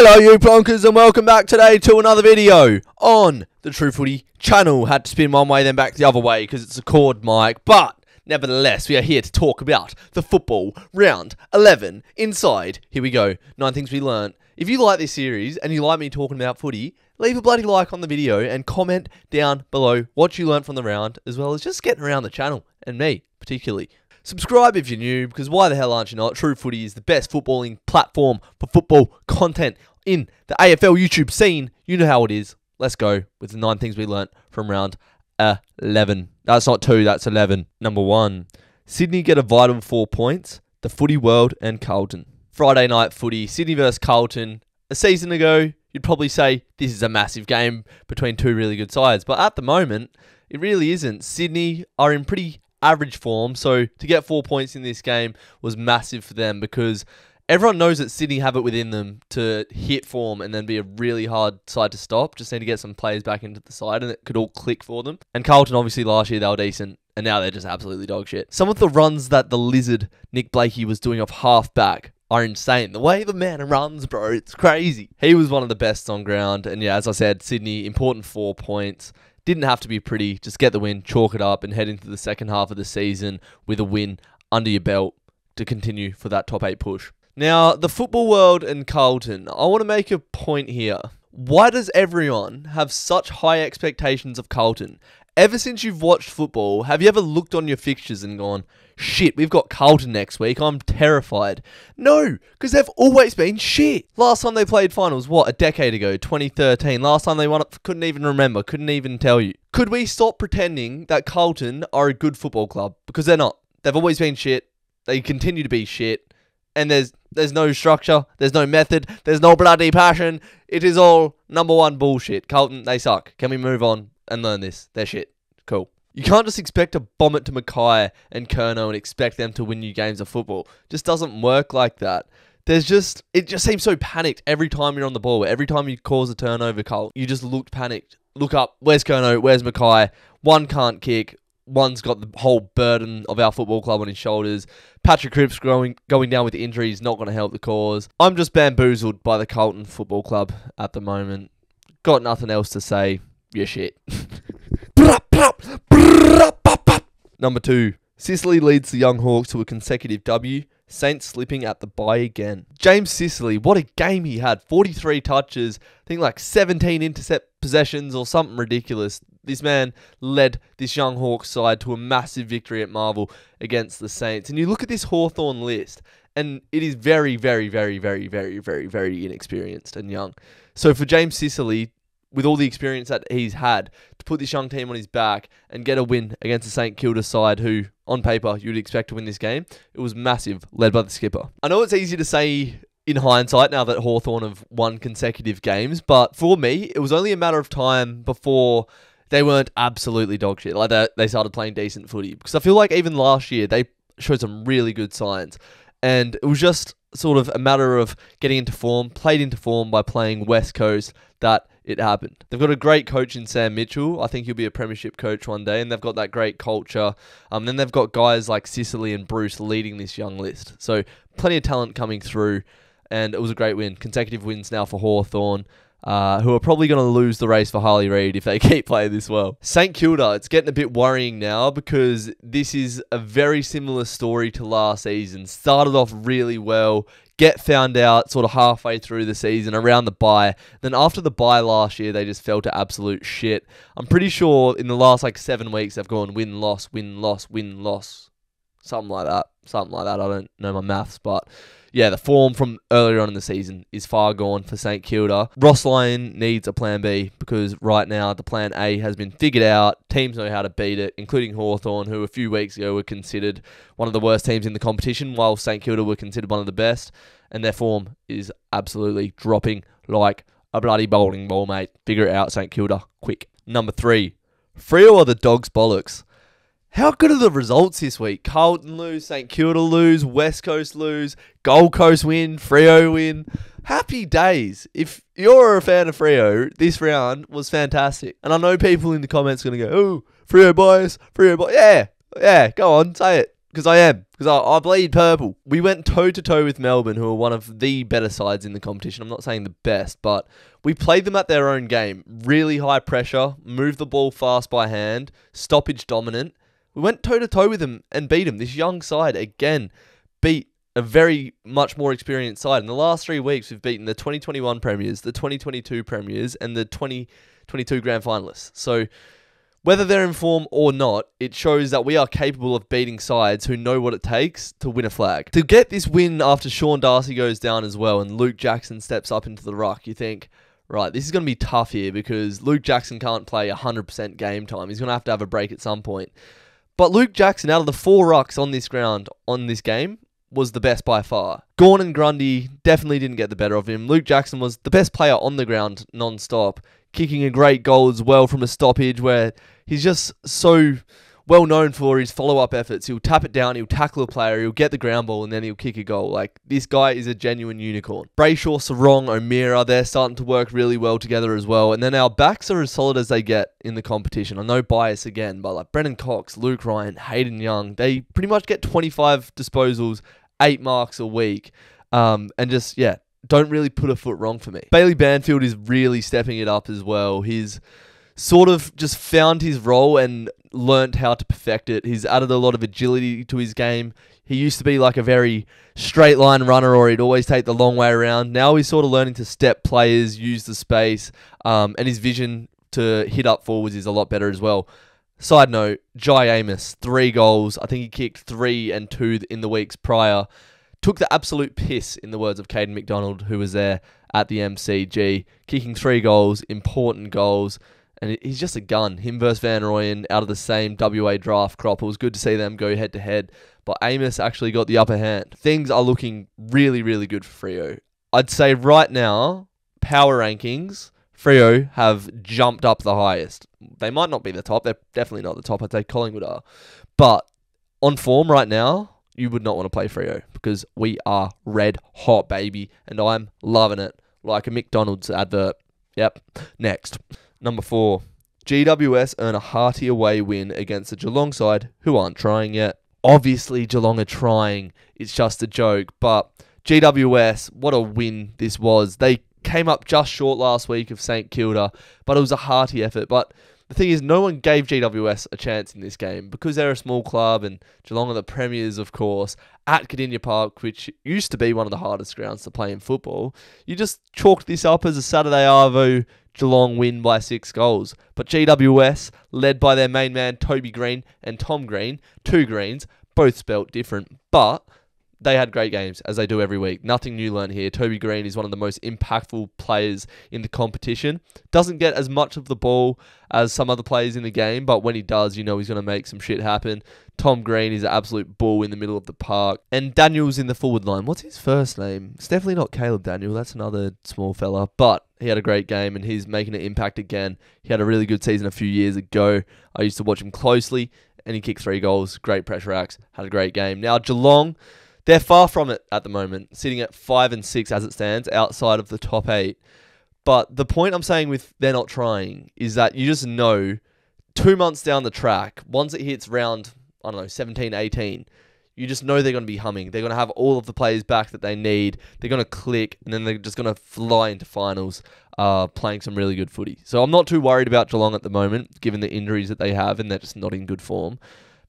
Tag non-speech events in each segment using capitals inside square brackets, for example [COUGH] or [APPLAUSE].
Hello you plonkers and welcome back today to another video on the True Footy channel. Had to spin one way then back the other way because it's a cord mic, but nevertheless we are here to talk about the football round 11 inside. Here we go, 9 things we learnt. If you like this series and you like me talking about footy, leave a bloody like on the video and comment down below what you learnt from the round as well as just getting around the channel and me particularly. Subscribe if you're new, because why the hell aren't you not? True Footy is the best footballing platform for football content in the AFL YouTube scene. You know how it is. Let's go with the nine things we learnt from round 11. That's not two, that's 11. Number one, Sydney get a vital four points. The footy world and Carlton. Friday night footy, Sydney versus Carlton. A season ago, you'd probably say this is a massive game between two really good sides. But at the moment, it really isn't. Sydney are in pretty average form. So to get four points in this game was massive for them because everyone knows that Sydney have it within them to hit form and then be a really hard side to stop. Just need to get some players back into the side and it could all click for them. And Carlton, obviously, last year they were decent. And now they're just absolutely dog shit. Some of the runs that the lizard Nick Blakey was doing off half back are insane. The way the man runs, bro, it's crazy. He was one of the best on ground. And yeah, as I said, Sydney, important four points. Didn't have to be pretty. Just get the win, chalk it up, and head into the second half of the season with a win under your belt to continue for that top eight push. Now, the football world and Carlton, I want to make a point here. Why does everyone have such high expectations of Carlton? Ever since you've watched football, have you ever looked on your fixtures and gone, shit, we've got Carlton next week, I'm terrified? No, because they've always been shit. Last time they played finals, what, a decade ago, 2013. Last time they won it, couldn't even remember, couldn't even tell you. Could we stop pretending that Carlton are a good football club? Because they're not. They've always been shit. They continue to be shit. And there's there's no structure, there's no method, there's no bloody passion. It is all number one bullshit. Carlton, they suck. Can we move on? and learn this. They're shit. Cool. You can't just expect to bomb it to Mackay and Curnow and expect them to win you games of football. just doesn't work like that. There's just it just seems so panicked every time you're on the ball. Every time you cause a turnover, Carl, you just looked panicked. Look up, where's Curnow? Where's Mackay? One can't kick. One's got the whole burden of our football club on his shoulders. Patrick Cripps going going down with injuries, not going to help the cause. I'm just bamboozled by the Carlton Football Club at the moment. Got nothing else to say your shit. [LAUGHS] Number two, Sicily leads the Young Hawks to a consecutive W. Saints slipping at the bye again. James Sicily, what a game he had. 43 touches, I think like 17 intercept possessions or something ridiculous. This man led this Young Hawks side to a massive victory at Marvel against the Saints. And you look at this Hawthorn list, and it is very, very, very, very, very, very, very inexperienced and young. So for James Sicily with all the experience that he's had, to put this young team on his back and get a win against the St Kilda side, who on paper you'd expect to win this game, it was massive, led by the skipper. I know it's easy to say in hindsight now that Hawthorn have won consecutive games, but for me, it was only a matter of time before they weren't absolutely dog shit. Like they, they started playing decent footy. Because I feel like even last year they showed some really good signs. And it was just sort of a matter of getting into form, played into form by playing West Coast that it happened. They've got a great coach in Sam Mitchell. I think he'll be a premiership coach one day, and they've got that great culture. Um, then they've got guys like Sicily and Bruce leading this young list. So plenty of talent coming through, and it was a great win. Consecutive wins now for Hawthorn uh, who are probably going to lose the race for Harley Reid if they [LAUGHS] keep playing this well. St Kilda, it's getting a bit worrying now because this is a very similar story to last season. Started off really well, get found out sort of halfway through the season around the bye. Then after the bye last year, they just fell to absolute shit. I'm pretty sure in the last like seven weeks they've gone win loss win loss win loss, something like that, something like that. I don't know my maths, but yeah, the form from earlier on in the season is far gone for St Kilda. Ross Lyon needs a plan B because right now the plan A has been figured out. Teams know how to beat it, including Hawthorn, who a few weeks ago were considered one of the worst teams in the competition, while St Kilda were considered one of the best. And their form is absolutely dropping like a bloody bowling ball, mate. Figure it out, St Kilda, quick. Number three, Freo are the dogs' bollocks. How good are the results this week? Carlton lose, St Kilda lose, West Coast lose, Gold Coast win, Freo win. Happy days. If you're a fan of Freo, this round was fantastic. And I know people in the comments are going to go, oh, Freo bias, Freo bias. Yeah, yeah, go on, say it. because I am. Because I, I bleed purple. We went toe to toe with Melbourne, who are one of the better sides in the competition. I'm not saying the best, but we played them at their own game. Really high pressure, move the ball fast by hand, stoppage dominant. We went toe to toe with them and beat them. This young side, again, beat a very much more experienced side. In the last three weeks, we've beaten the 2021 Premiers, the 2022 Premiers, and the 2022 Grand Finalists. So whether they're in form or not, it shows that we are capable of beating sides who know what it takes to win a flag. To get this win after Sean Darcy goes down as well and Luke Jackson steps up into the ruck, you think, right, this is going to be tough here because Luke Jackson can't play 100% game time. He's going to have to have a break at some point. But Luke Jackson, out of the four rucks on this ground on this game, was the best by far. Gawn and Grundy definitely didn't get the better of him. Luke Jackson was the best player on the ground non-stop, kicking a great goal as well from a stoppage where he's just so well known for his follow up efforts. He'll tap it down, he'll tackle a player, he'll get the ground ball, and then he'll kick a goal. Like, this guy is a genuine unicorn. Brayshaw, Serong, O'Meara, they're starting to work really well together as well. And then our backs are as solid as they get in the competition. I know bias again, but like Brennan Cox, Luke Ryan, Hayden Young, they pretty much get 25 disposals, eight marks a week. Um, and just, yeah, don't really put a foot wrong for me. Bailey Banfield is really stepping it up as well. He's sort of just found his role and learnt how to perfect it. He's added a lot of agility to his game. He used to be like a very straight line runner, or he'd always take the long way around. Now he's sort of learning to step players, use the space, um, and his vision to hit up forwards is a lot better as well. Side note: Jye Amiss, three goals. I think he kicked three and two in the weeks prior. Took the absolute piss, in the words of Caden McDonald, who was there at the MCG, kicking three goals, important goals and he's just a gun. Him versus Van Rooyen out of the same WA draft crop. It was good to see them go head to head, but Amiss actually got the upper hand. Things are looking really, really good for Freo. I'd say right now, power rankings, Freo have jumped up the highest. They might not be the top. They're definitely not the top. I'd say Collingwood are. But on form right now, you would not want to play Freo because we are red hot, baby, and I'm loving it like a McDonald's advert. Yep. Next. Number four, GWS earn a hearty away win against the Geelong side who aren't trying yet. Obviously, Geelong are trying. It's just a joke. But GWS, what a win this was. They came up just short last week of St Kilda, but it was a hearty effort. But the thing is, no one gave GWS a chance in this game because they're a small club and Geelong are the premiers, of course, at Kardinia Park, which used to be one of the hardest grounds to play in football. You just chalked this up as a Saturday Arvo Geelong win by six goals. But GWS, led by their main man Toby Greene and Tom Green, two Greens, both spelt different, but they had great games as they do every week. Nothing new learned here. Toby Greene is one of the most impactful players in the competition. Doesn't get as much of the ball as some other players in the game, but when he does, you know he's going to make some shit happen. Tom Green is an absolute bull in the middle of the park. And Daniel's in the forward line. What's his first name? It's definitely not Caleb Daniel. That's another small fella. But he had a great game and he's making an impact again. He had a really good season a few years ago. I used to watch him closely and he kicked three goals. Great pressure acts. Had a great game. Now, Geelong. They're far from it at the moment, sitting at five and six as it stands, outside of the top eight. But the point I'm saying with they're not trying is that you just know two months down the track, once it hits round, I don't know, 17, 18, you just know they're going to be humming. They're going to have all of the players back that they need. They're going to click, and then they're just going to fly into finals, uh, playing some really good footy. So I'm not too worried about Geelong at the moment, given the injuries that they have, and they're just not in good form.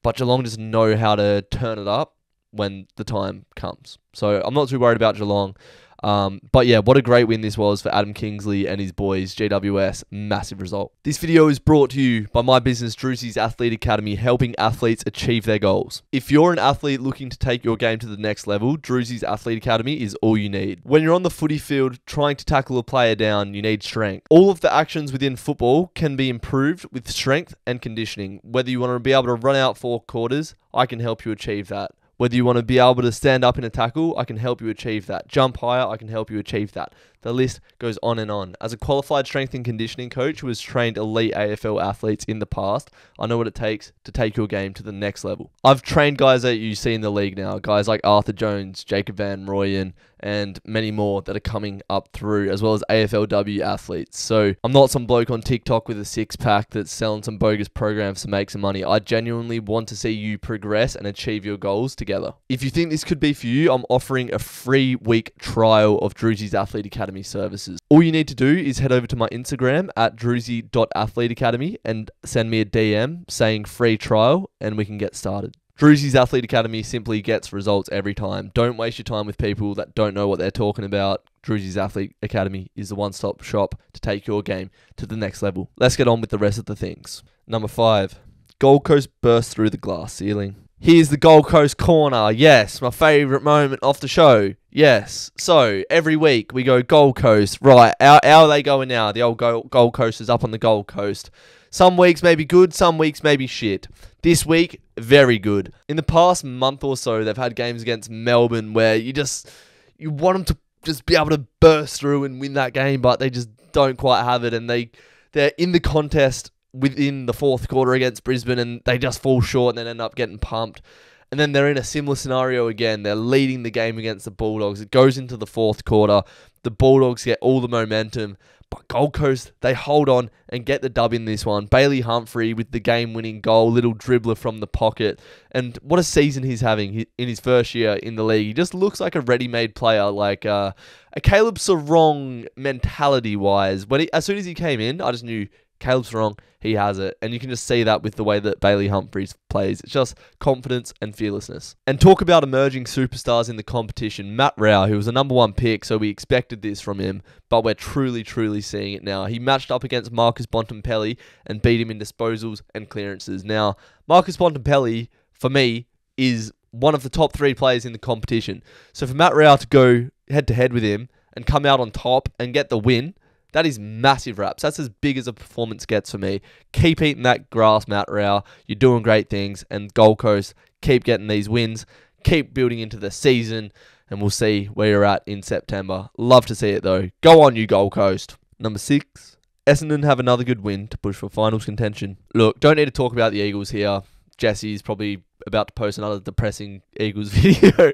But Geelong just know how to turn it up when the time comes. So I'm not too worried about Geelong. Um, but yeah, what a great win this was for Adam Kingsley and his boys, GWS. Massive result. This video is brought to you by my business, Drewzy's Athlete Academy, helping athletes achieve their goals. If you're an athlete looking to take your game to the next level, Drewzy's Athlete Academy is all you need. When you're on the footy field trying to tackle a player down, you need strength. All of the actions within football can be improved with strength and conditioning. Whether you want to be able to run out four quarters, I can help you achieve that. Whether you want to be able to stand up in a tackle, I can help you achieve that. Jump higher, I can help you achieve that. The list goes on and on. As a qualified strength and conditioning coach who has trained elite AFL athletes in the past, I know what it takes to take your game to the next level. I've trained guys that you see in the league now, guys like Arthur Jones, Jacob Van Rooyen, and many more that are coming up through, as well as AFLW athletes. So I'm not some bloke on TikTok with a six pack that's selling some bogus programs to make some money. I genuinely want to see you progress and achieve your goals together. If you think this could be for you, I'm offering a free week trial of Drewzy's Athlete Academy services. All you need to do is head over to my Instagram at drewzy.athleteacademy and send me a DM saying free trial and we can get started. Drewzy's Athlete Academy simply gets results every time. Don't waste your time with people that don't know what they're talking about. Drewzy's Athlete Academy is the one stop shop to take your game to the next level. Let's get on with the rest of the things. Number five, Gold Coast burst through the glass ceiling. Here's the Gold Coast corner. Yes, my favourite moment off the show. Yes. So every week we go Gold Coast. Right. How, how are they going now? The old Gold, Gold Coast is up on the Gold Coast. Some weeks may be good, some weeks may be shit. This week, very good. In the past month or so, they've had games against Melbourne where you just you want them to just be able to burst through and win that game, but they just don't quite have it, and they they're in the contest within the fourth quarter against Brisbane, and they just fall short and then end up getting pumped. And then they're in a similar scenario again. They're leading the game against the Bulldogs. It goes into the fourth quarter. The Bulldogs get all the momentum. But Gold Coast, they hold on and get the dub in this one. Bailey Humphrey with the game winning goal, little dribbler from the pocket. And what a season he's having in his first year in the league. He just looks like a ready made player, like uh, a Caleb Serong mentality wise. When he, As soon as he came in, I just knew Caleb Serong, he has it. And you can just see that with the way that Bailey Humphreys plays. It's just confidence and fearlessness. And talk about emerging superstars in the competition. Matt Rowell, who was a number one pick, so we expected this from him, but we're truly, truly seeing it now. He matched up against Marcus Bontempelli and beat him in disposals and clearances. Now, Marcus Bontempelli, for me, is one of the top three players in the competition. So for Matt Rowell to go head to head with him and come out on top and get the win, that is massive raps. That's as big as a performance gets for me. Keep eating that grass, Matt Rowell. You're doing great things. And Gold Coast, keep getting these wins. Keep building into the season. And we'll see where you're at in September. Love to see it, though. Go on, you Gold Coast. Number six, Essendon have another good win to push for finals contention. Look, don't need to talk about the Eagles here. Jesse's probably about to post another depressing Eagles [LAUGHS] video.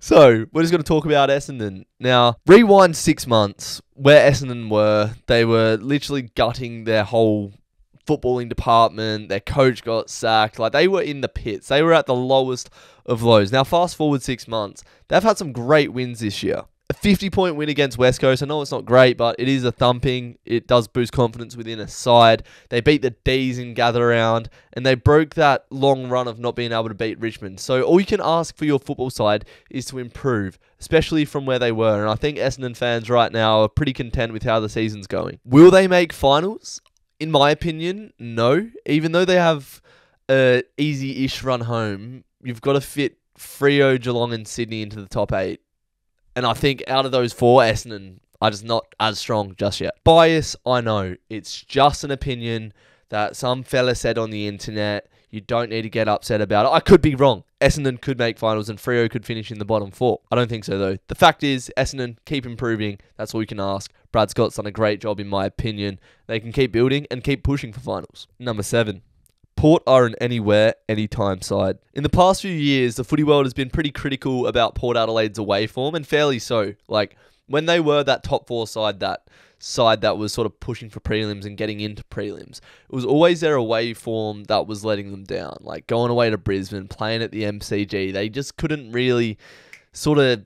so we're just going to talk about Essendon. Now, rewind six months where Essendon were. They were literally gutting their whole footballing department. Their coach got sacked. Like they were in the pits. They were at the lowest of lows. Now, fast forward six months, they've had some great wins this year a 50 point win against West Coast. I know it's not great, but it is a thumping. It does boost confidence within a side. They beat the D's in gather round, and they broke that long run of not being able to beat Richmond. So all you can ask for your football side is to improve, especially from where they were. And I think Essendon fans right now are pretty content with how the season's going. Will they make finals? In my opinion, no. Even though they have a easy-ish run home, you've got to fit Freo, Geelong, and Sydney into the top eight and I think out of those four, Essendon are just not as strong just yet. Bias, I know. It's just an opinion that some fella said on the internet. You don't need to get upset about it. I could be wrong. Essendon could make finals and Freo could finish in the bottom four. I don't think so, though. The fact is, Essendon keep improving. That's all you can ask. Brad Scott's done a great job, in my opinion. They can keep building and keep pushing for finals. Number seven. Port are an anywhere, anytime side. In the past few years, the footy world has been pretty critical about Port Adelaide's away form, and fairly so. Like, when they were that top four side, that side that was sort of pushing for prelims and getting into prelims, it was always their away form that was letting them down. Like, going away to Brisbane, playing at the MCG, they just couldn't really sort of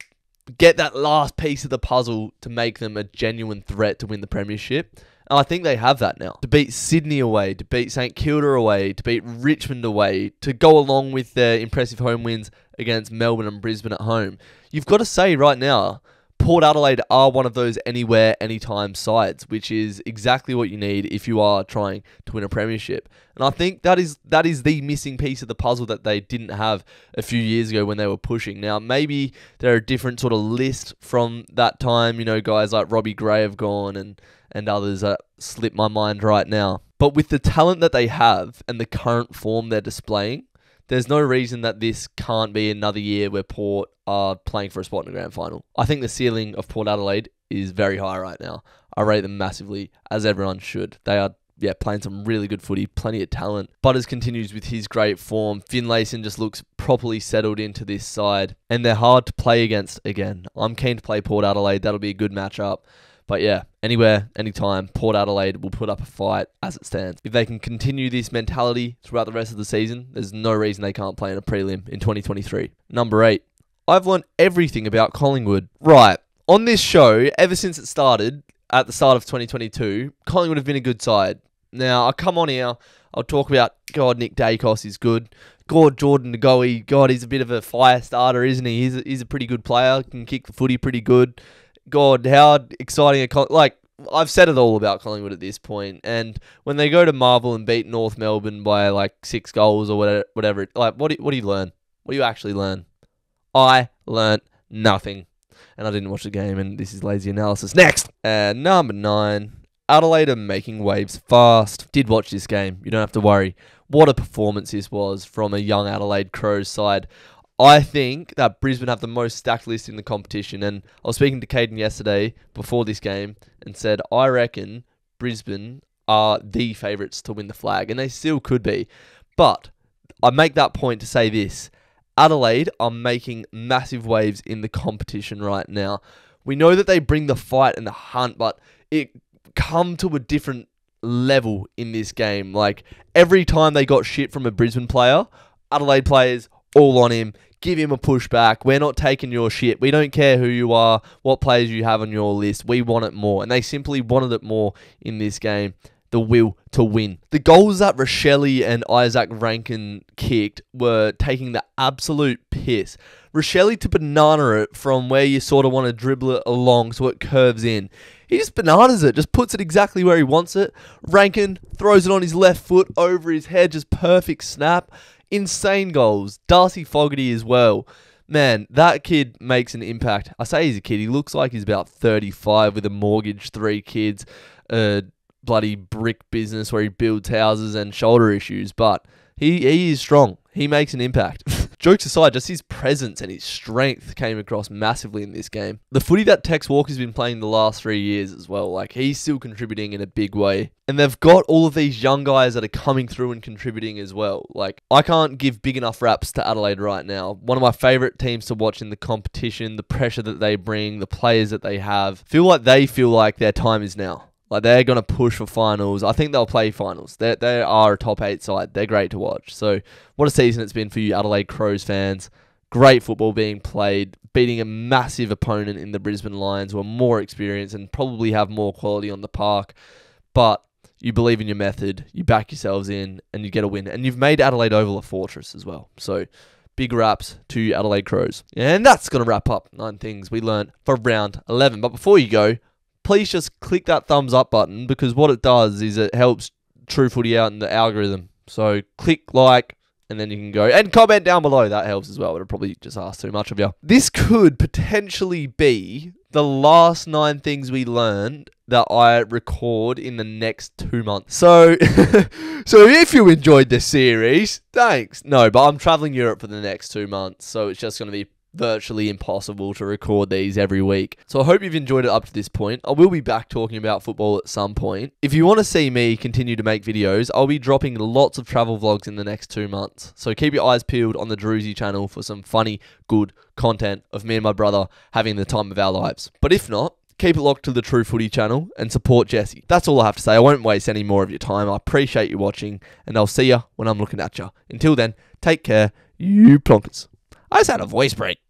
get that last piece of the puzzle to make them a genuine threat to win the premiership. And I think they have that now. To beat Sydney away, to beat St Kilda away, to beat Richmond away, to go along with their impressive home wins against Melbourne and Brisbane at home. You've got to say right now, Port Adelaide are one of those anywhere, anytime sides, which is exactly what you need if you are trying to win a premiership. And I think that is that is the missing piece of the puzzle that they didn't have a few years ago when they were pushing. Now maybe they're a different sort of list from that time. You know, guys like Robbie Gray have gone and and others that slip my mind right now. But with the talent that they have and the current form they're displaying, there's no reason that this can't be another year where Port are playing for a spot in the grand final. I think the ceiling of Port Adelaide is very high right now. I rate them massively, as everyone should. They are yeah, playing some really good footy, plenty of talent. Butters continues with his great form. Finlayson just looks properly settled into this side, and they're hard to play against again. I'm keen to play Port Adelaide. That'll be a good matchup. But yeah, anywhere, anytime, Port Adelaide will put up a fight as it stands. If they can continue this mentality throughout the rest of the season, there's no reason they can't play in a prelim in 2023. Number eight, I've learned everything about Collingwood. Right, on this show, ever since it started at the start of 2022, Collingwood have been a good side. Now, I'll come on here, I'll talk about, God, Nick Daicos is good. God, Jordan De Goey, God, he's a bit of a fire starter, isn't he? He's a, he's a pretty good player, can kick the footy pretty good. God, how exciting a like I've said it all about Collingwood at this point, and when they go to Marvel and beat North Melbourne by like six goals or whatever, whatever, like what do, you, what do you learn? What do you actually learn? I learnt nothing, and I didn't watch the game, and this is lazy analysis. Next, uh, number nine, Adelaide are making waves fast. Did watch this game. You don't have to worry. What a performance this was from a young Adelaide Crows side. I think that Brisbane have the most stacked list in the competition. And I was speaking to Caden yesterday before this game and said, I reckon Brisbane are the favourites to win the flag. And they still could be. But I make that point to say this Adelaide are making massive waves in the competition right now. We know that they bring the fight and the hunt, but it come to a different level in this game. Like every time they got shit from a Brisbane player, Adelaide players all on him give him a pushback. We're not taking your shit. We don't care who you are, what players you have on your list. We want it more. And they simply wanted it more in this game. The will to win. The goals that Rachele and Izak Rankine kicked were taking the absolute piss. Rachele to banana it from where you sort of want to dribble it along so it curves in. He just bananas it, just puts it exactly where he wants it. Rankin throws it on his left foot over his head, just perfect snap insane goals. Darcy Fogarty as well. Man, that kid makes an impact. I say he's a kid. He looks like he's about 35 with a mortgage, three kids, a bloody brick business where he builds houses and shoulder issues, but he, he is strong. He makes an impact. [LAUGHS] Jokes aside, just his presence and his strength came across massively in this game. The footy that Tex Walker's been playing the last three years as well, like he's still contributing in a big way. And they've got all of these young guys that are coming through and contributing as well. Like, I can't give big enough raps to Adelaide right now. One of my favourite teams to watch in the competition, the pressure that they bring, the players that they have. Feel like they feel like their time is now. Like they're gonna push for finals. I think they'll play finals. They they are a top eight side. They're great to watch. So what a season it's been for you Adelaide Crows fans. Great football being played, beating a massive opponent in the Brisbane Lions who are more experienced and probably have more quality on the park. But you believe in your method, you back yourselves in, and you get a win. And you've made Adelaide Oval a fortress as well. So big raps to Adelaide Crows. And that's going to wrap up nine things we learned for round 11. But before you go, please just click that thumbs up button because what it does is it helps True Footy out in the algorithm. So click like and then you can go and comment down below. That helps as well. It'll probably just ask too much of you. This could potentially be the last nine things we learned that I record in the next two months. So, [LAUGHS] so if you enjoyed this series, thanks. No, but I'm traveling Europe for the next two months, so it's just going to be virtually impossible to record these every week. So I hope you've enjoyed it up to this point. I will be back talking about football at some point. If you want to see me continue to make videos, I'll be dropping lots of travel vlogs in the next two months. So keep your eyes peeled on the Drewzy channel for some funny, good content of me and my brother having the time of our lives. But if not, keep it locked to the True Footy channel and support Jesse. That's all I have to say. I won't waste any more of your time. I appreciate you watching, and I'll see you when I'm looking at you. Until then, take care, you plonkers. I just had a voice break.